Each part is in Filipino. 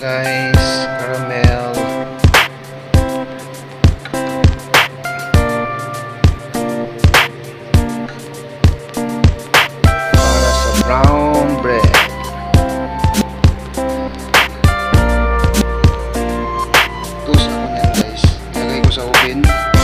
guys, caramel. Para sa brown bread. Toast ako yan guys. Ilagay ko sa oven.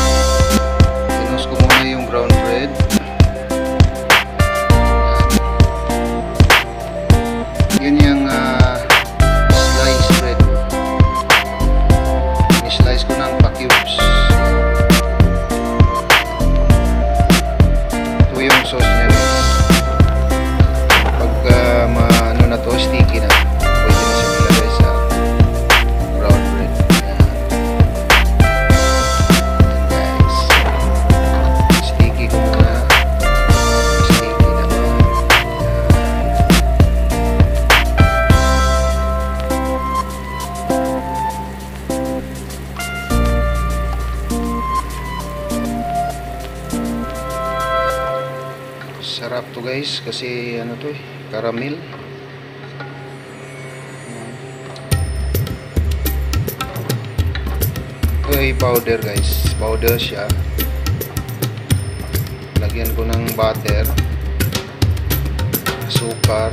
Guys kasi ano to eh, caramel. Ito ay powder guys. Powder siya. Lagyan ko ng butter. Sukar.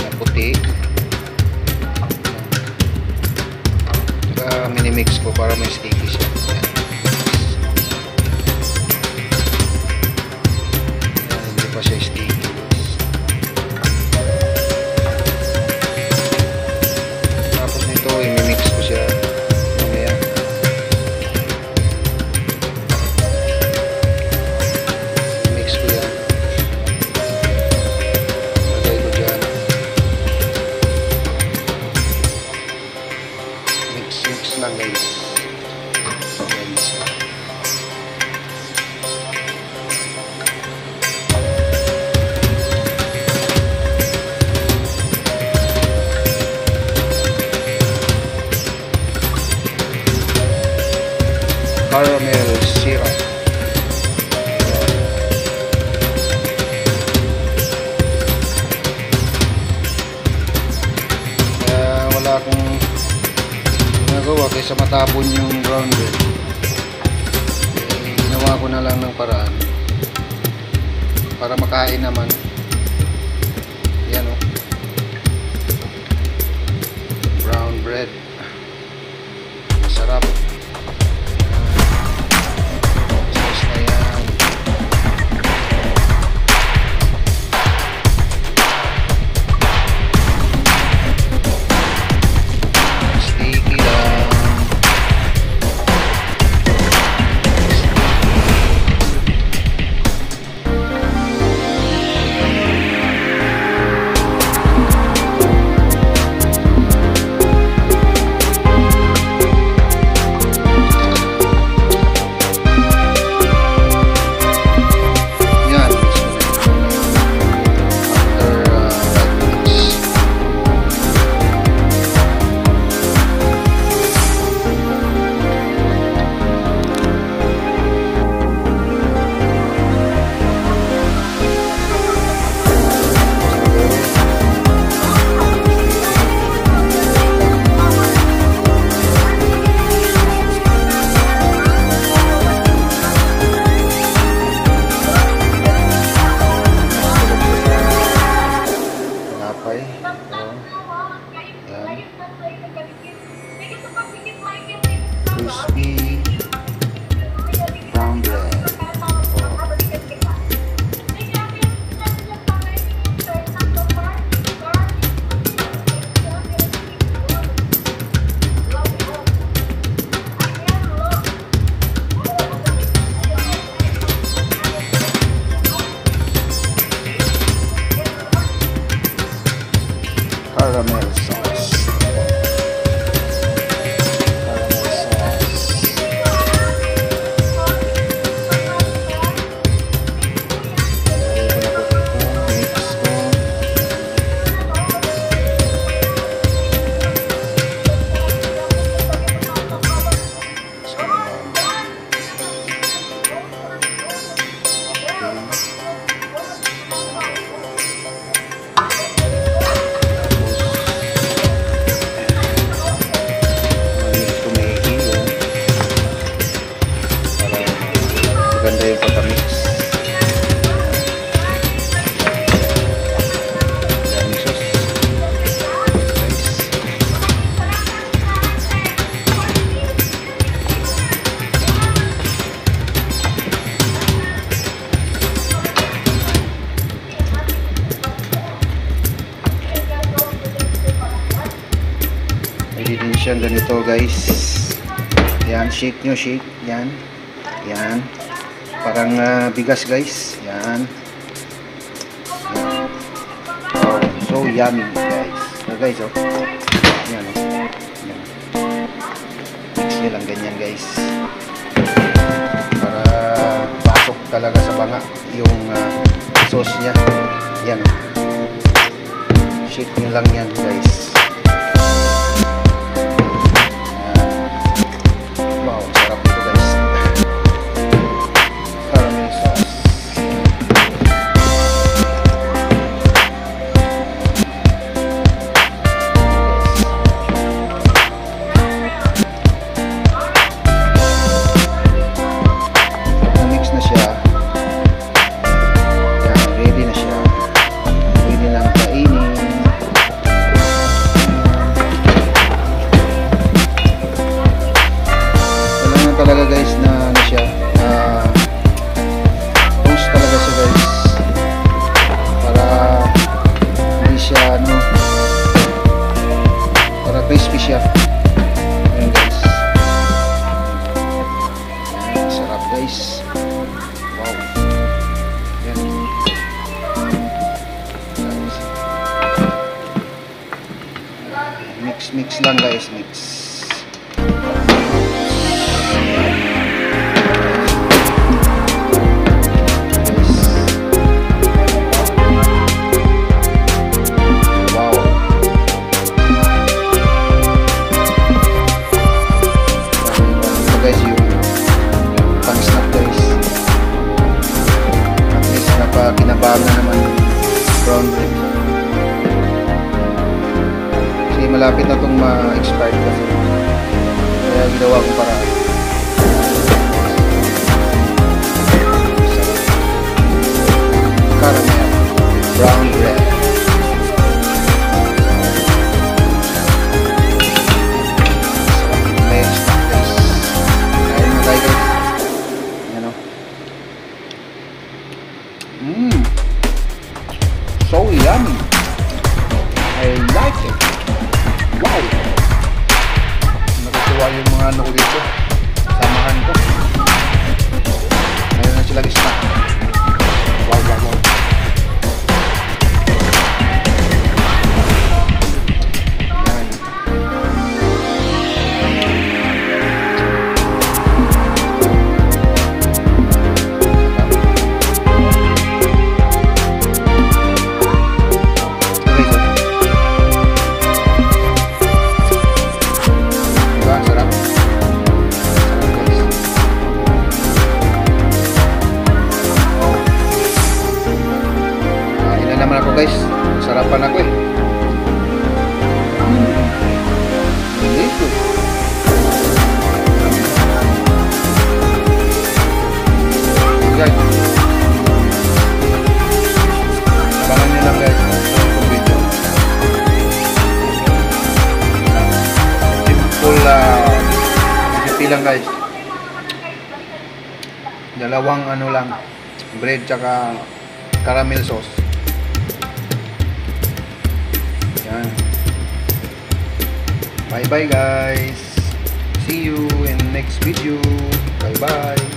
Na puti. Saka minimix ko para may sticky siya. com. Kaysa matapon yung bread. Eh, ginawa ko na lang ng paraan para makain naman. Yan o. Brown bread. Siyang ganito guys. Yan, shake nyo, shake. Yan. Yan. Parang ah, bigas guys. Yan. Oh, so yummy guys. So guys, oh. Yan, oh. Yan. Mix nyo lang ganyan guys. Para pasok talaga sa banga yung ah, sauce niya. Yan. oh. Shake nyo lang yan guys. Yeah. Mix mix lang guys, mix. Malapit na itong ma-expired kasi. Kaya ginawa ko para caramel. Brown bread. May ano ko dito. Dalawang ano lang. Bread tsaka caramel sauce. Yan. Bye bye guys. See you in next video. Bye bye.